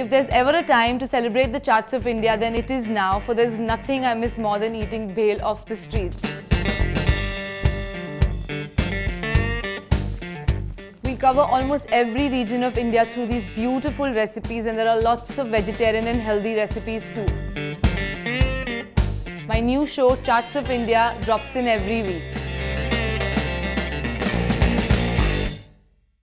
If there's ever a time to celebrate the chaats of India, then it is now, for there's nothing I miss more than eating bhel off the streets. We cover almost every region of India through these beautiful recipes and there are lots of vegetarian and healthy recipes too. My new show, Chaats of India, drops in every week.